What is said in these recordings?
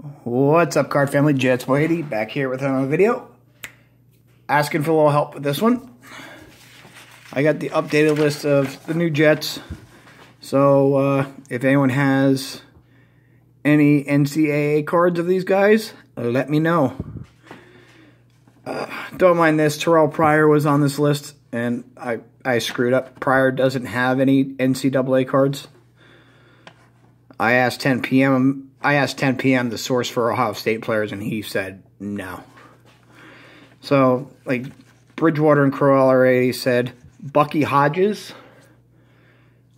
What's up, card family? Jets 180 back here with another video. Asking for a little help with this one. I got the updated list of the new Jets. So, uh, if anyone has any NCAA cards of these guys, let me know. Uh, don't mind this. Terrelle Pryor was on this list, and I, I screwed up. Pryor doesn't have any NCAA cards. I asked 10 p.m. I asked 10 p.m. the source for Ohio State players, and he said no. So, like, Bridgewater and Crowell already said Bucky Hodges.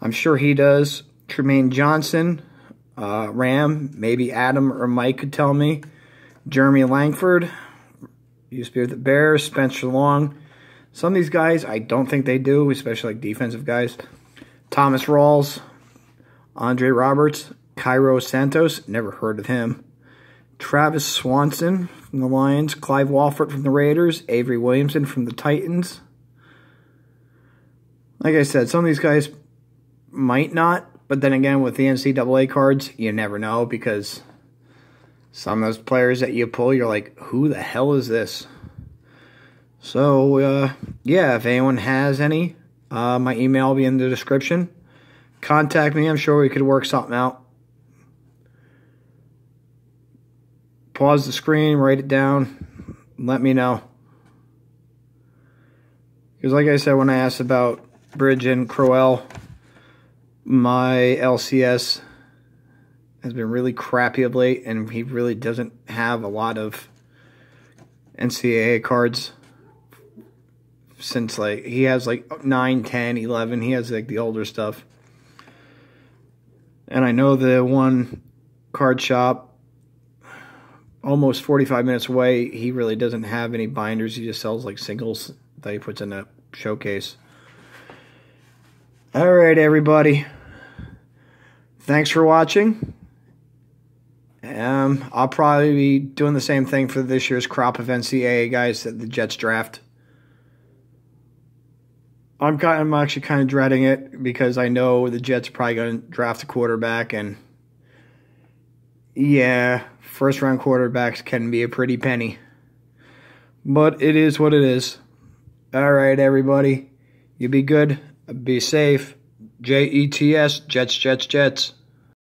I'm sure he does. Trumaine Johnson, uh, Ram, maybe Adam or Mike could tell me. Jeremy Langford, used to be with the Bears. Spencer Long. Some of these guys, I don't think they do, especially like defensive guys. Thomas Rawls, Andre Roberts, Cairo Santos, never heard of him. Travis Swanson from the Lions, Clive Walford from the Raiders, Avery Williamson from the Titans. Like I said, some of these guys might not, but then again, with the NCAA cards, you never know because some of those players that you pull, you're like, who the hell is this? So, uh, yeah, if anyone has any, uh, my email will be in the description. Contact me. I'm sure we could work something out. Pause the screen, write it down, let me know. Because like I said, when I asked about Bridge and Crowell, my LCS has been really crappy of late, and he really doesn't have a lot of NCAA cards since like he has like 9, 10, 11. He has like the older stuff. And I know the one card shop almost 45 minutes away. He really doesn't have any binders. He just sells like singles that he puts in a showcase. All right, everybody. Thanks for watching. Um, I'll probably be doing the same thing for this year's crop of NCAA guys at the Jets draft. I'm kind, I'm actually kind of dreading it because I know the Jets are probably going to draft a quarterback, and yeah, first round quarterbacks can be a pretty penny. But it is what it is. All right, everybody. You be good. Be safe. J E T S, Jets, Jets, Jets.